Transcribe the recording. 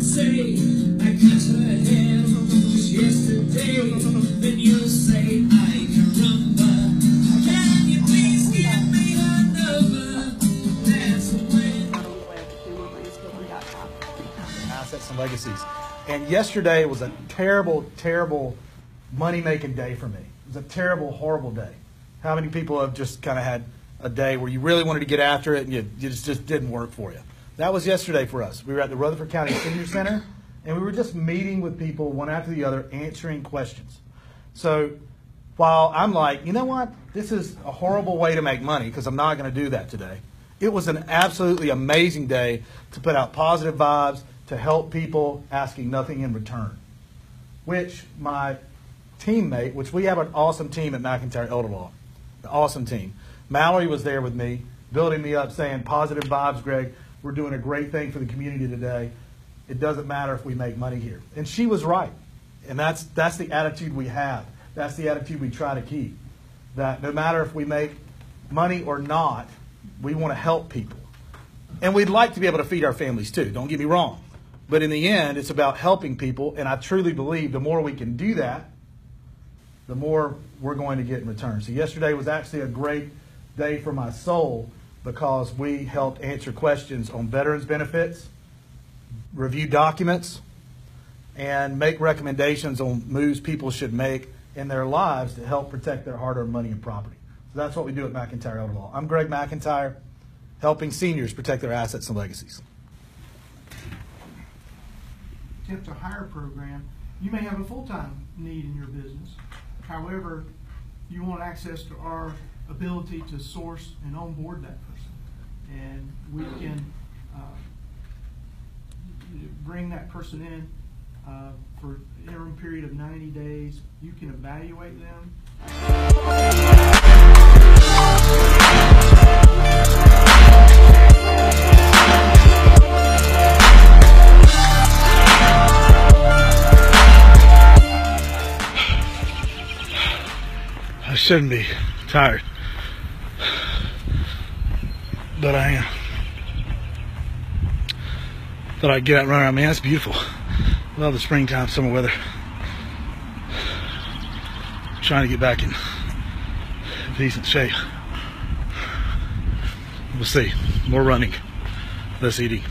I. Can you please give me assets and legacies. And yesterday was a terrible, terrible money making day for me. It was a terrible, horrible day. How many people have just kind of had a day where you really wanted to get after it and you, just didn't work for you? That was yesterday for us. We were at the Rutherford County Senior Center and we were just meeting with people one after the other, answering questions. So while I'm like, you know what, this is a horrible way to make money because I'm not going to do that today. It was an absolutely amazing day to put out positive vibes, to help people asking nothing in return. Which my teammate, which we have an awesome team at McIntyre Elder Law, an awesome team. Mallory was there with me, building me up, saying positive vibes, Greg. We're doing a great thing for the community today. It doesn't matter if we make money here. And she was right. And that's that's the attitude we have. That's the attitude we try to keep. That no matter if we make money or not, we want to help people. And we'd like to be able to feed our families too, don't get me wrong. But in the end, it's about helping people. And I truly believe the more we can do that, the more we're going to get in return. So, yesterday was actually a great day for my soul because we helped answer questions on veterans benefits, review documents, and make recommendations on moves people should make in their lives to help protect their hard earned money and property. So, that's what we do at McIntyre Elder Law. I'm Greg McIntyre, helping seniors protect their assets and legacies. attempt to hire program, you may have a full-time need in your business. However, you want access to our ability to source and onboard that person. And we can, uh, bring that person in, uh, for interim period of ninety days. You can evaluate them. I shouldn't be tired, but I am. Thought I'd get out and run around. Man, it's beautiful. Love the springtime, summer weather. Trying to get back in decent shape. We'll see. More running, less eating.